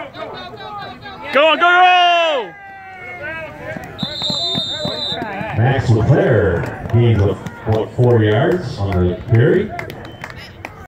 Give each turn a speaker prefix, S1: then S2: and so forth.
S1: Go on, go, go!
S2: Max LeClaire gains what, four yards on the carry.